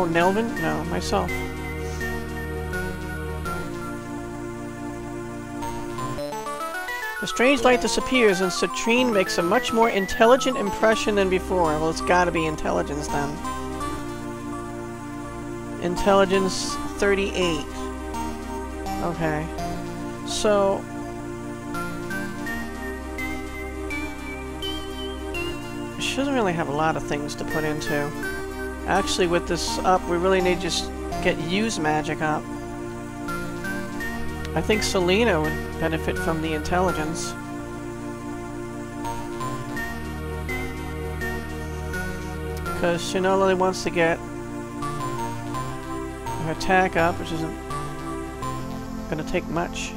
Oh, Nelvin? No, myself. The strange light disappears and Citrine makes a much more intelligent impression than before. Well, it's gotta be intelligence then. Intelligence 38. Okay. So... She doesn't really have a lot of things to put into. Actually, with this up, we really need to just get use magic up. I think Selena would benefit from the intelligence. Because she not only wants to get her attack up, which isn't gonna take much.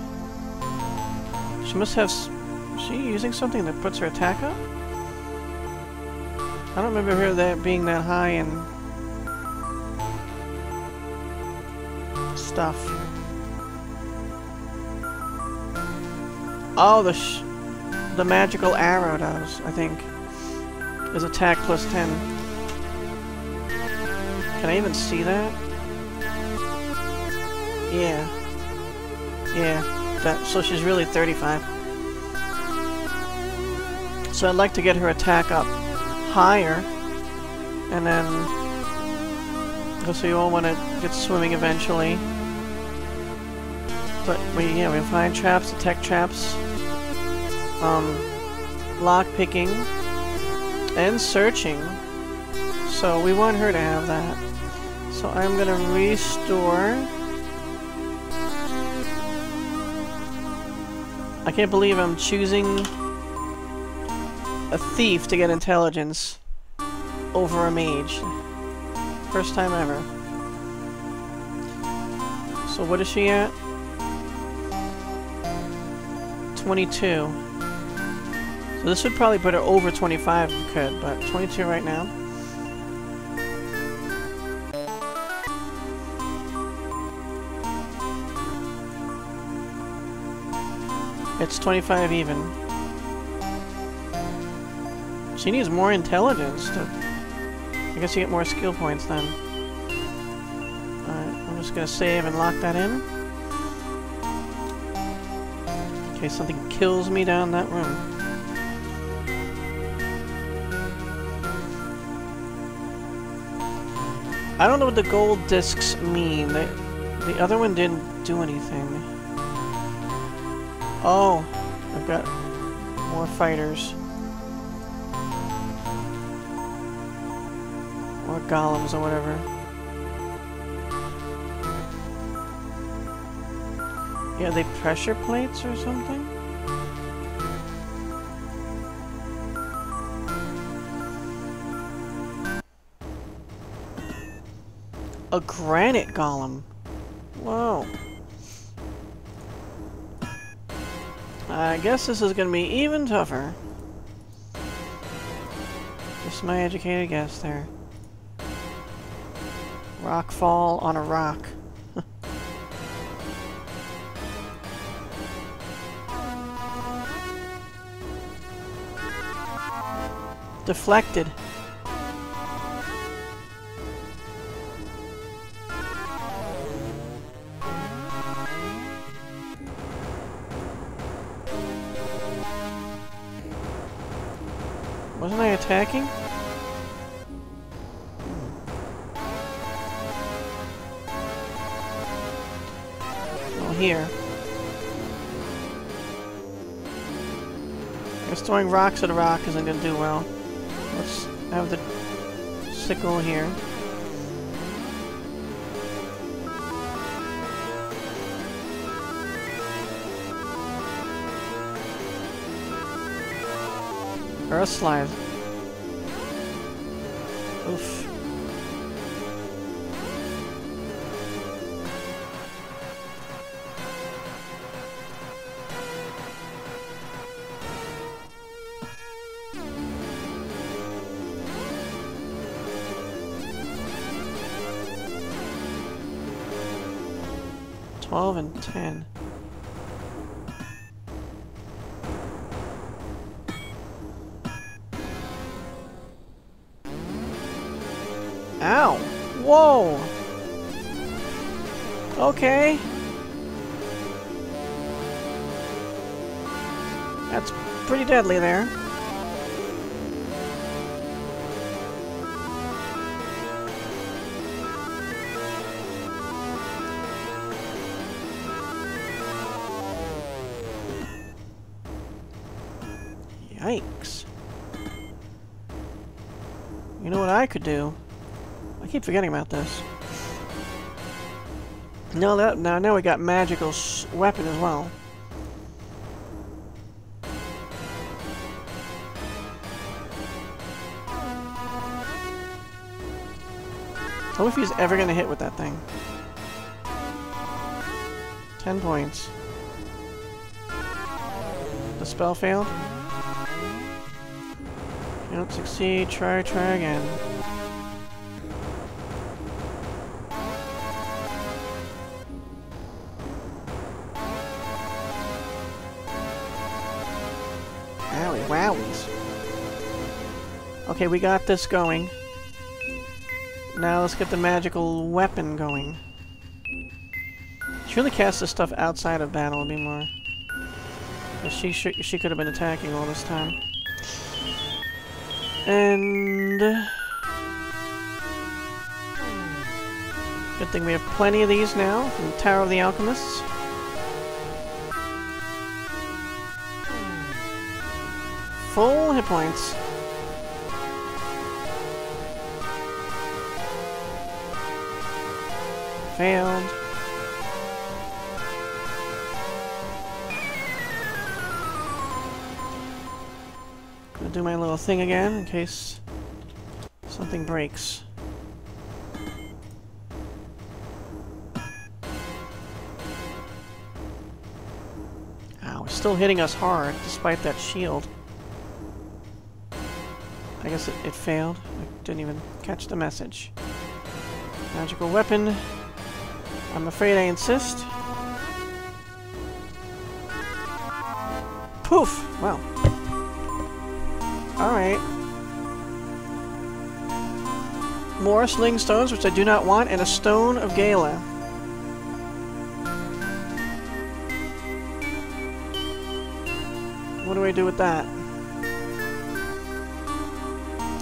She must have... Is she using something that puts her attack up? I don't remember her that being that high in stuff. Oh, the the magical arrow does, I think. Is attack plus 10. Can I even see that? Yeah. Yeah. That, so she's really 35. So I'd like to get her attack up higher. And then... So you all want to get swimming eventually. But we, yeah, we find traps, detect traps, um, lock picking, and searching. So we want her to have that. So I'm gonna restore. I can't believe I'm choosing a thief to get intelligence over a mage. First time ever. So what is she at? 22. So this would probably put her over 25 if we could, but 22 right now. It's 25 even. She needs more intelligence to... I guess you get more skill points then. Alright, I'm just gonna save and lock that in. Case something kills me down that room. I don't know what the gold discs mean. They, the other one didn't do anything. Oh, I've got more fighters. More golems or whatever. Yeah, they pressure plates or something? A granite golem. Whoa. I guess this is gonna be even tougher. Just my educated guess there. Rock fall on a rock. Deflected. Wasn't I attacking? Oh, here. Guess throwing rocks at a rock isn't gonna do well. Let's have the sickle here. Earth slide. Oof. Twelve and ten. Ow! Whoa! Okay. That's pretty deadly there. Could do? I keep forgetting about this. No, that now now we got magical weapon as well. I wonder if he's ever gonna hit with that thing. Ten points. The spell failed. Don't succeed, try, try again. Okay, we got this going. Now let's get the magical weapon going. She really cast this stuff outside of battle a bit more. She, she, she could have been attacking all this time. And... Good thing we have plenty of these now from the Tower of the Alchemists. Full hit points. Failed. Gonna do my little thing again in case something breaks. Ah, Ow, it's still hitting us hard despite that shield. I guess it, it failed. I didn't even catch the message. Magical weapon. I'm afraid I insist. Poof! Well. Alright. More sling stones, which I do not want, and a stone of Gala. What do I do with that?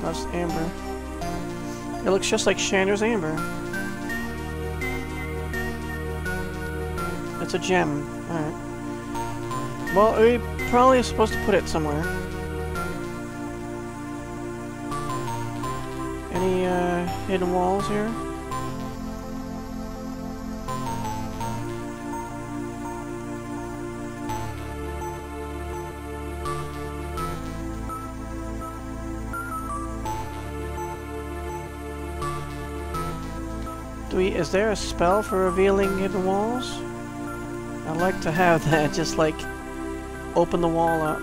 That's amber. It looks just like Chandra's amber. It's a gem. Alright. Well, we probably are supposed to put it somewhere. Any, uh, hidden walls here? Do we, is there a spell for revealing hidden walls? I'd like to have that, just like open the wall up.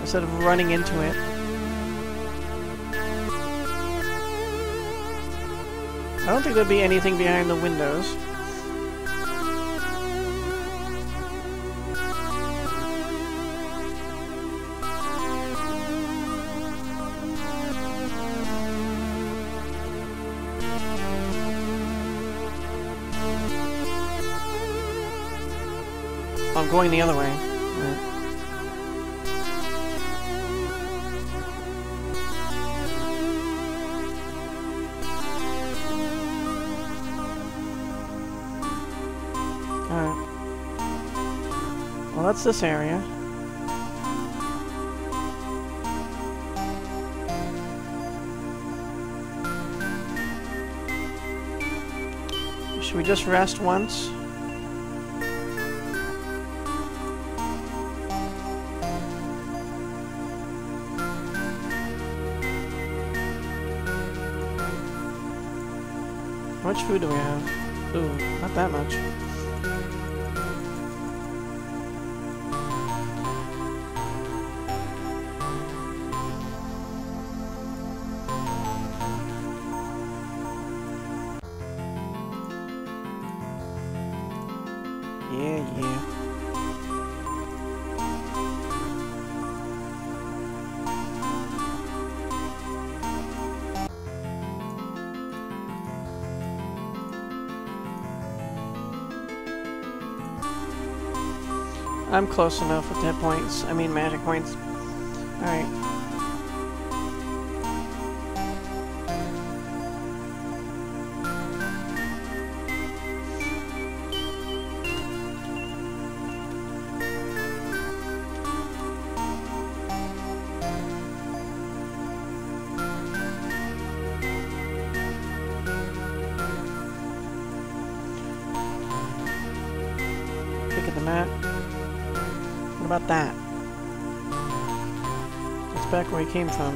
Instead of running into it. I don't think there'd be anything behind the windows. I'm going the other way. Right. Alright. Well, that's this area. Should we just rest once? Much food do we have? Ooh, not that much. I'm close enough with hit points. I mean magic points. Alright. Came from.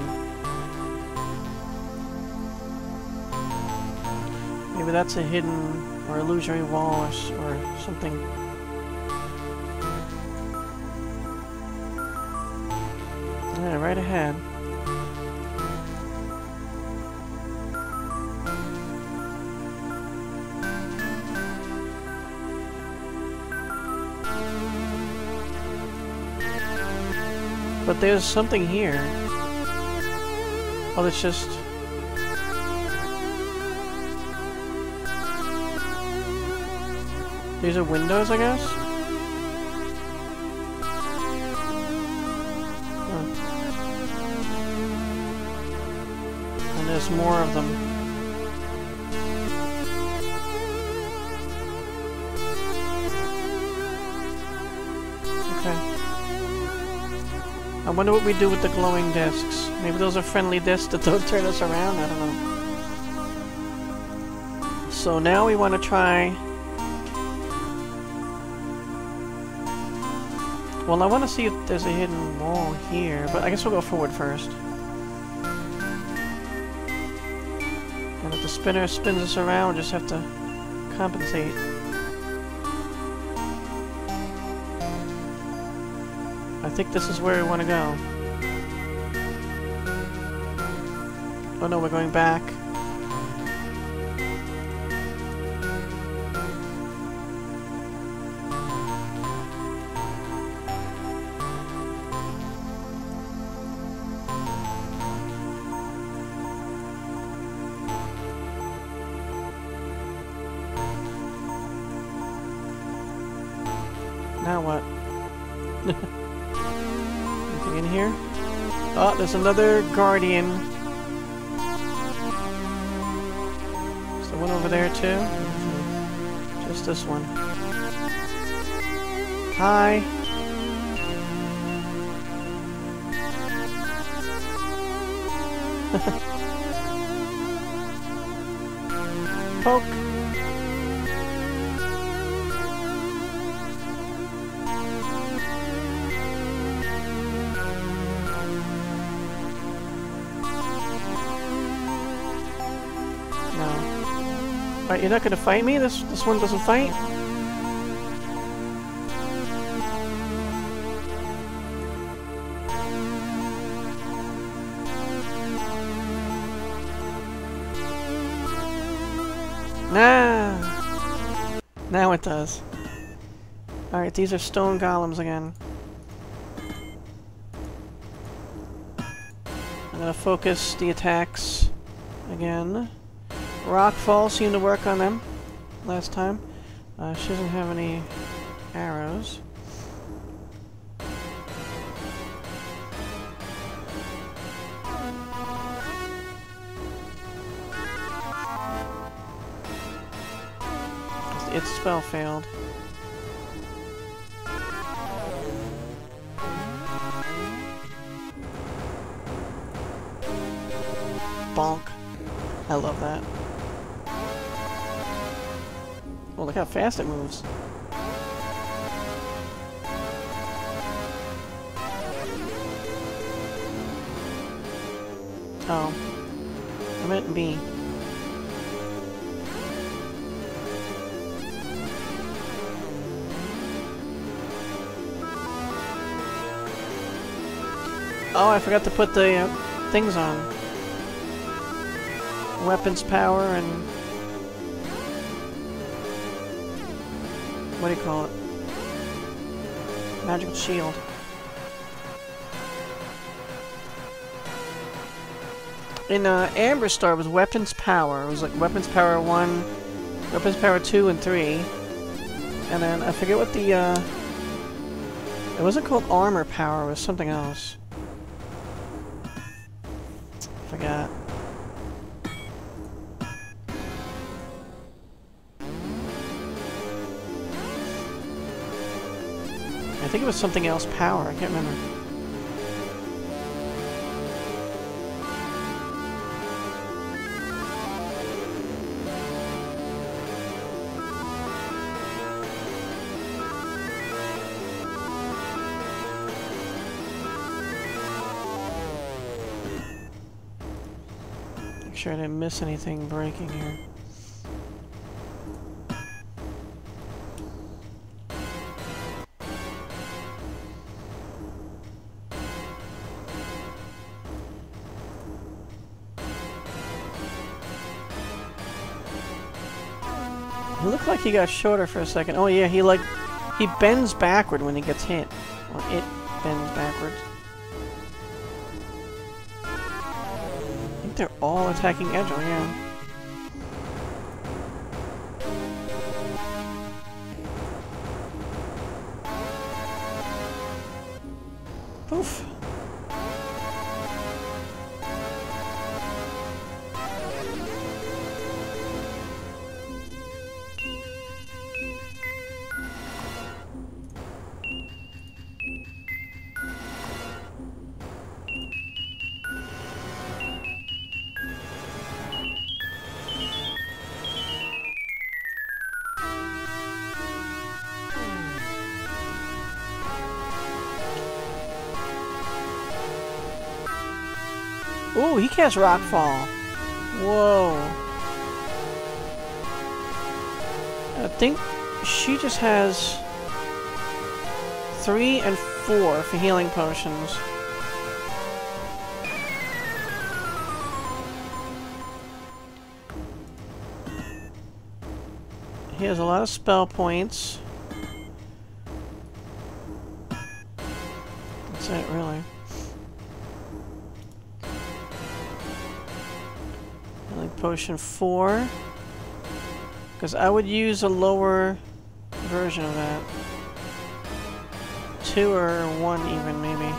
Maybe that's a hidden or illusory wall or, or something. Yeah, right ahead. But there's something here. It's just... These are windows, I guess? Huh. And there's more of them. Wonder what we do with the glowing discs. Maybe those are friendly discs that don't turn us around? I don't know. So now we want to try... Well, I want to see if there's a hidden wall here, but I guess we'll go forward first. And if the spinner spins us around, we'll just have to compensate. Think this is where we want to go. Oh no, we're going back. Oh, there's another guardian. Is there one over there too? Mm-hmm. Just this one. Hi. Poke. Alright, you're not gonna fight me? This this one doesn't fight? Nah. Now it does. Alright, these are stone golems again. I'm gonna focus the attacks again. Rockfall seemed to work on them last time. Uh, she doesn't have any arrows. Its spell failed. Bonk. I love that. Oh, look how fast it moves. Oh. I meant me. Oh, I forgot to put the uh, things on. Weapons power and... What do you call it? Magical shield. In uh, Amberstar was weapons power. It was like weapons power 1, weapons power 2, and 3. And then I forget what the uh, It wasn't called armor power, it was something else. Forgot. Think it was something else power, I can't remember. Make sure I didn't miss anything breaking here. He looked like he got shorter for a second. Oh yeah, he like he bends backward when he gets hit. Or it bends backwards. I think they're all attacking Egil, oh, yeah. Ooh, he cast Rockfall. Whoa. I think she just has three and four for healing potions. He has a lot of spell points. Potion 4. Because I would use a lower version of that. 2 or 1 even, maybe.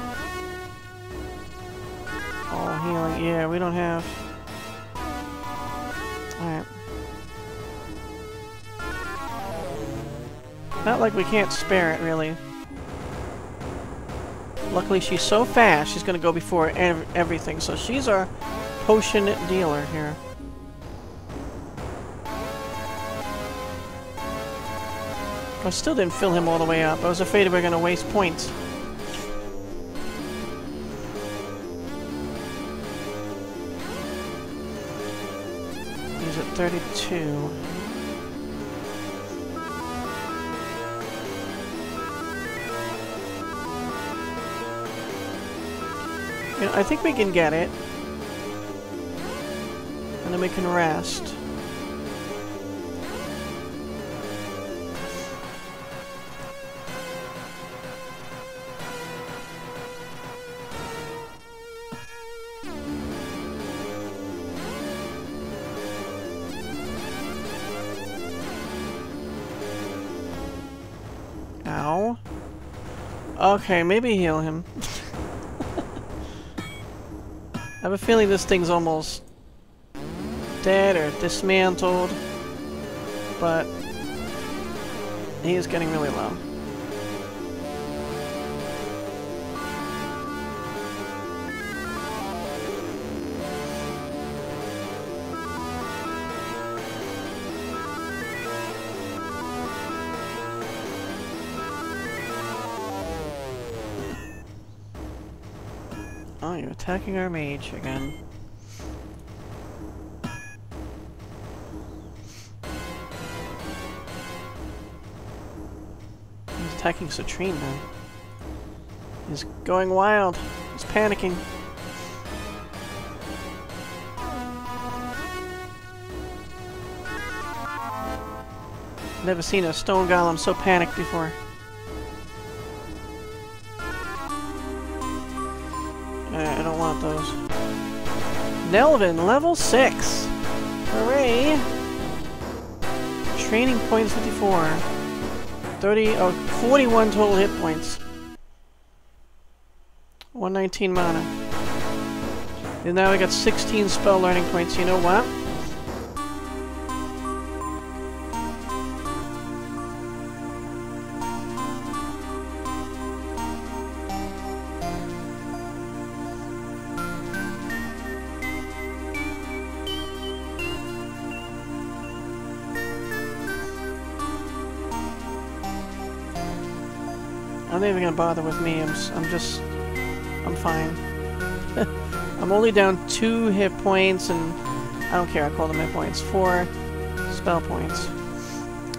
All healing. Yeah, we don't have... Alright. Not like we can't spare it, really. Luckily, she's so fast, she's gonna go before ev everything. So she's our potion dealer here. I still didn't fill him all the way up. I was afraid we were gonna waste points. He's at 32. You know, I think we can get it. And then we can rest. Okay, maybe heal him. I have a feeling this thing's almost dead or dismantled, but he is getting really low. Oh, you're attacking our mage again. He's attacking Citrine now. He's going wild. He's panicking. Never seen a stone golem so panicked before. Nelvin, level 6! Hooray! Training points 54. 30, oh, 41 total hit points. 119 mana. And now I got 16 spell learning points. You know what? Not even gonna bother with me. I'm, I'm just, I'm fine. I'm only down two hit points, and I don't care. I call them hit points. Four spell points.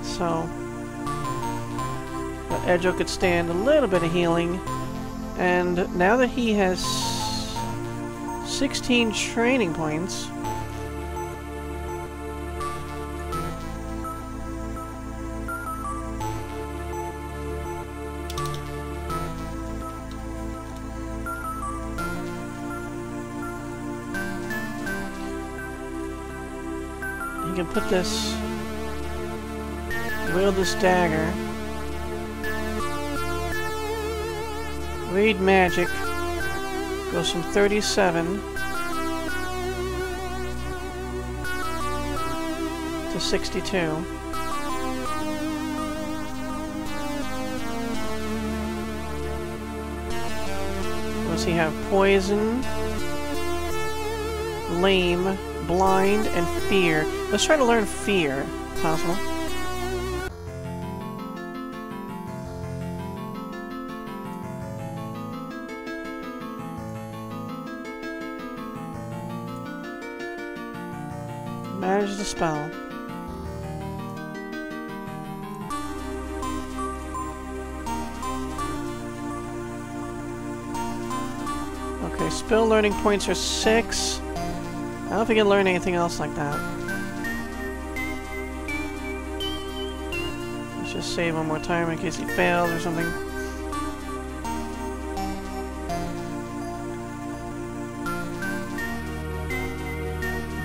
So, but could stand a little bit of healing, and now that he has 16 training points. This, wield this dagger, read magic, goes from 37 to 62. Does he have poison, lame, blind, and fear? Let's try to learn fear, if possible. Manage the spell. Okay, spell learning points are six. I don't know if he can learn anything else like that. Let's just save one more time in case he fails or something.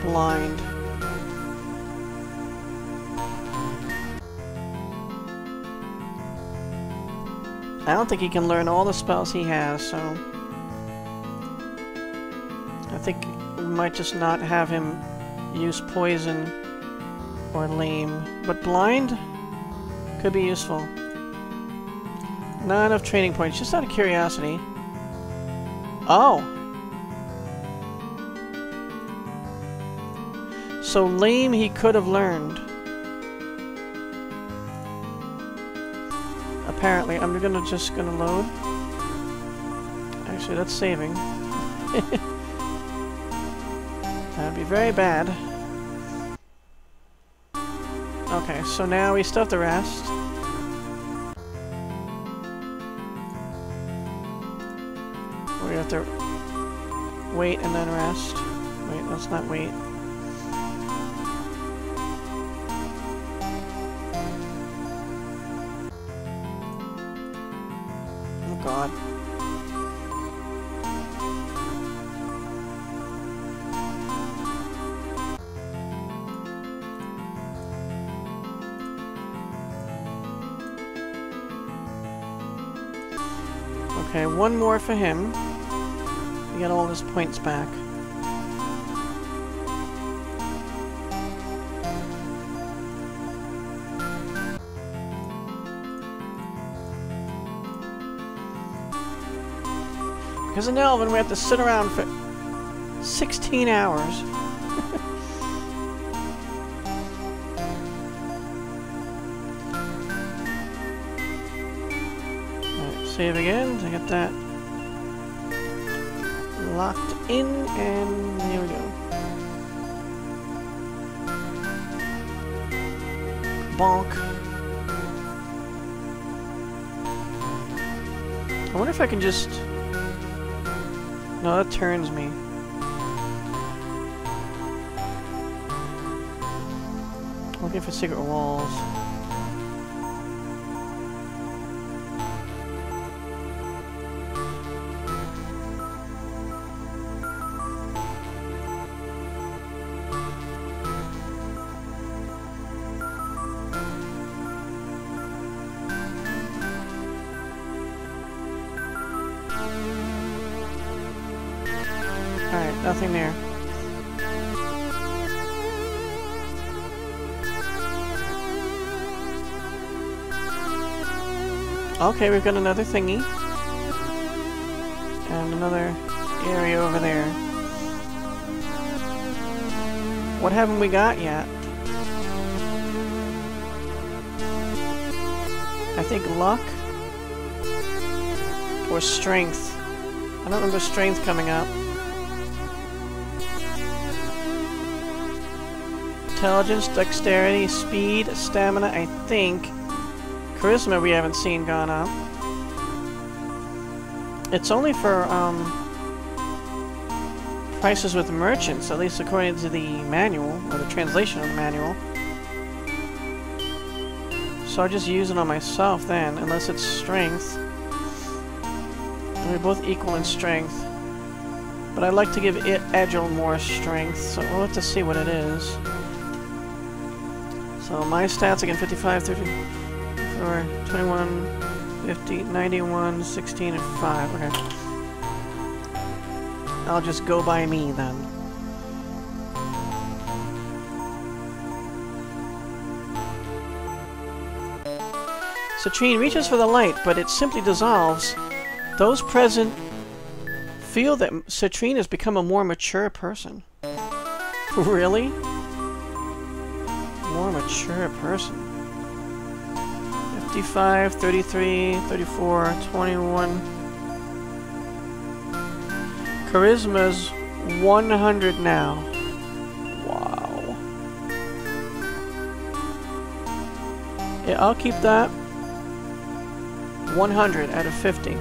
Blind. I don't think he can learn all the spells he has, so... I think we might just not have him use poison or lame. But blind could be useful. Not enough training points, just out of curiosity. Oh! So lame he could have learned. Apparently, I'm gonna just gonna load. Actually, that's saving. Be very bad. Okay, so now we still have to rest. We have to wait and then rest. Wait, let's not wait. Okay, one more for him. To get all his points back. Because in Elvin, we have to sit around for 16 hours. Save again to get that locked in, and here we go. Bonk. I wonder if I can just... No, that turns me. Looking for secret walls. Nothing there. Okay, we've got another thingy. And another area over there. What haven't we got yet? I think luck or strength. I don't remember strength coming up. Intelligence, dexterity, speed, stamina, I think. Charisma we haven't seen gone up. It's only for, um, prices with merchants, at least according to the manual, or the translation of the manual. So I'll just use it on myself then, unless it's strength. We're both equal in strength. But I'd like to give it Egil more strength, so we'll have to see what it is. So my stats again 55, 34, 21, 50, 91, 16, and 5. Okay. I'll just go by me then. Citrine reaches for the light, but it simply dissolves. Those present feel that Citrine has become a more mature person. really? More mature person. 55, 33, 34, 21. Charisma's 100 now. Wow. Yeah, I'll keep that. 100 out of 50.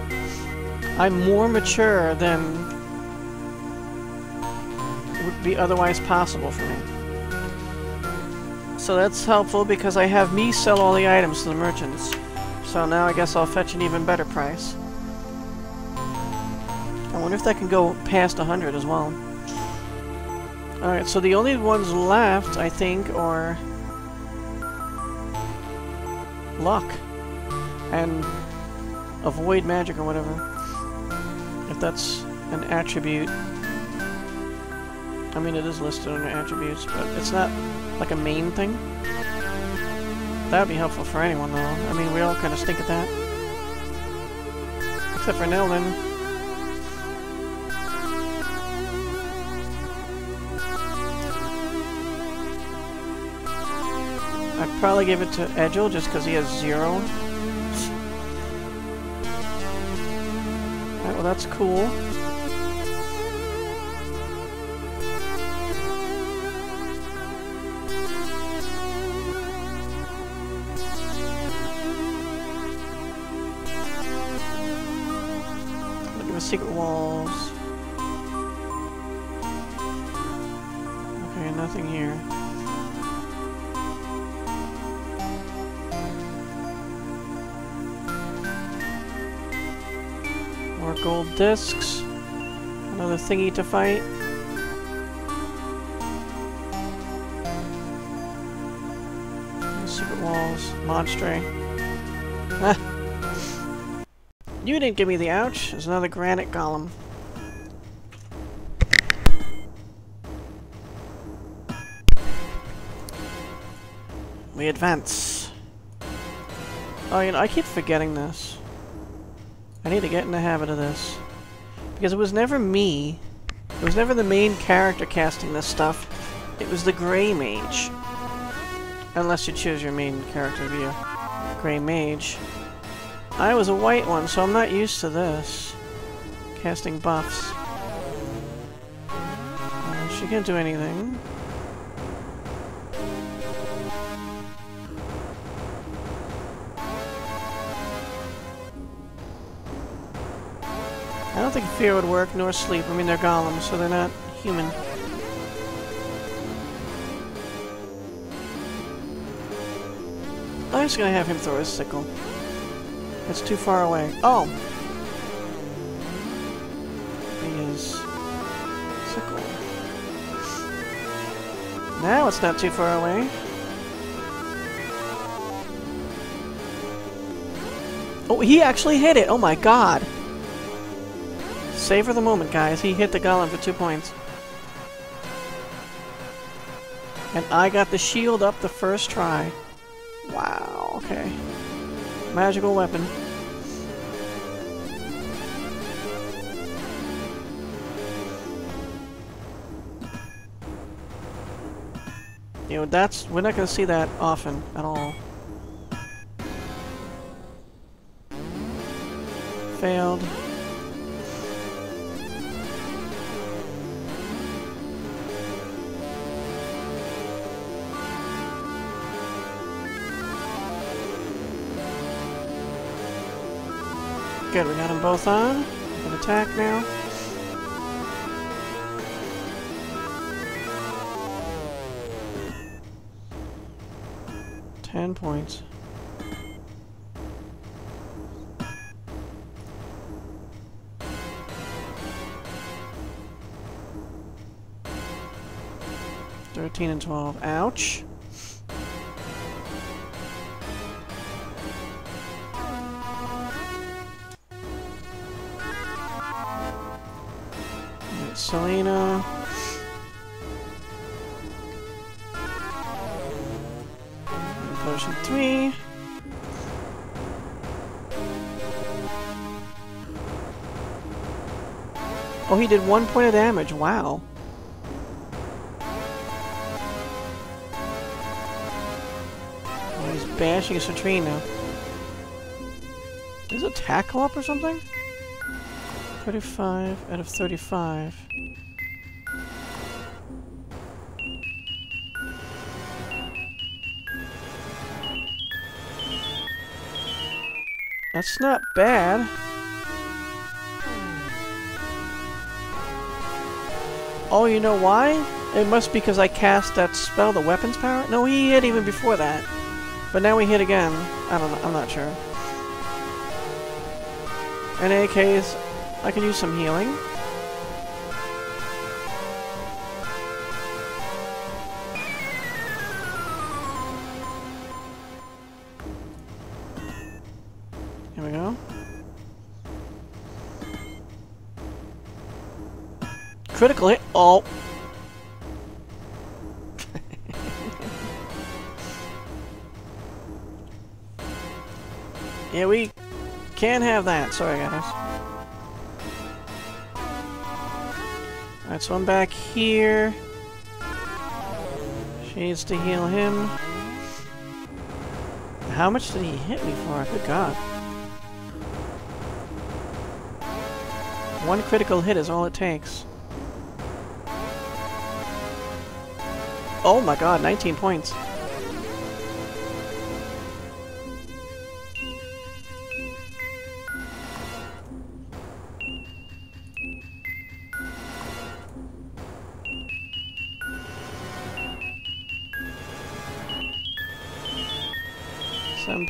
I'm more mature than would be otherwise possible for me. So that's helpful because I have me sell all the items to the merchants. So now I guess I'll fetch an even better price. I wonder if that can go past 100 as well. Alright, so the only ones left, I think, are... Luck. And avoid magic or whatever. If that's an attribute. I mean, it is listed under attributes, but it's not like a main thing. That would be helpful for anyone, though. I mean, we all kind of stink at that. Except for Nelvin. I'd probably give it to Egil just because he has zero. Alright, well that's cool. The secret walls. Okay, nothing here. More gold discs. Another thingy to fight. Secret walls. Monstray. You didn't give me the ouch. There's another granite golem. We advance. Oh, you know, I keep forgetting this. I need to get in the habit of this. Because it was never me. It was never the main character casting this stuff. It was the Grey Mage. Unless you choose your main character to be a Grey Mage. I was a white one, so I'm not used to this. Casting buffs. Uh, she can't do anything. I don't think fear would work, nor sleep. I mean, they're golems, so they're not human. I'm just gonna have him throw his sickle. That's too far away. Oh! he is Sickle. Now it's not too far away. Oh, he actually hit it! Oh my god! Savor the moment, guys. He hit the golem for two points. And I got the shield up the first try. Wow, okay. Magical weapon. You know, that's... We're not gonna see that often at all. Failed. Good, we got them both on. Can attack now. Ten points. Thirteen and twelve. Ouch. Selena. Potion three. Oh, he did one point of damage. Wow. Oh, he's bashing tree now. Is a tackle up or something? 35 out of 35. That's not bad. Oh, you know why? It must be because I cast that spell, the weapons power? No, he hit even before that. But now we hit again. I don't know, I'm not sure. In any case, I could use some healing. Here we go. Critical hit. Oh. yeah, we can't have that. Sorry, guys. Alright, so I'm back here. She needs to heal him. How much did he hit me for? Good god. One critical hit is all it takes. Oh my god, 19 points.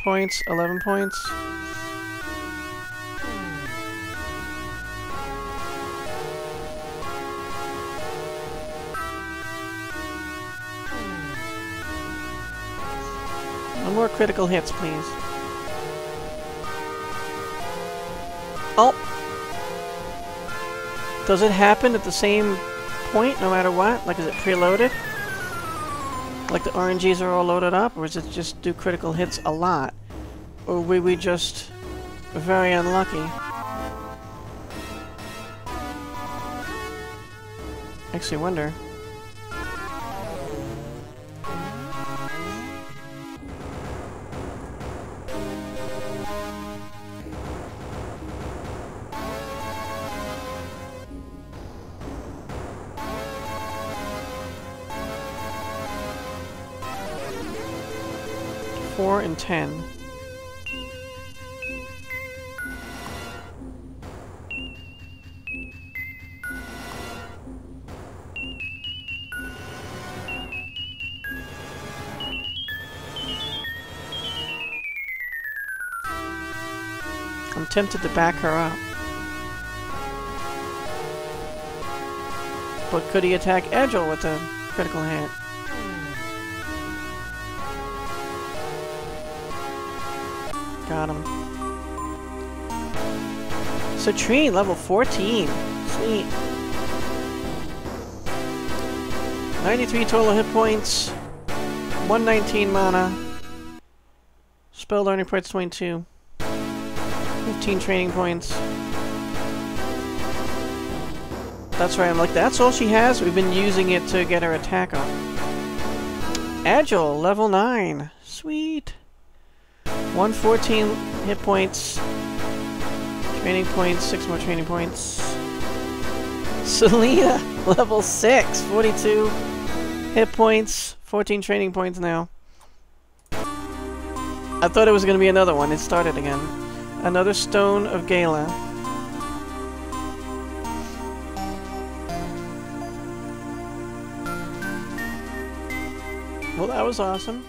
Points, 11 points. One more critical hits, please. Oh! Does it happen at the same point, no matter what? Like, is it preloaded? Like the RNGs are all loaded up? Or is it just do critical hits a lot? Or were we just very unlucky? Actually wonder. Tempted to back her up. But could he attack Egil with a critical hit? Got him. Citrine, level 14. Sweet. 93 total hit points. 119 mana. Spell learning points 22. 15 training points. That's right, I'm like, that's all she has? We've been using it to get her attack up. Egil, level 9. Sweet. 114 hit points. Training points, 6 more training points. Selena, level 6. 42 hit points, 14 training points now. I thought it was going to be another one. It started again. Another Stone of Gala. Well, that was awesome.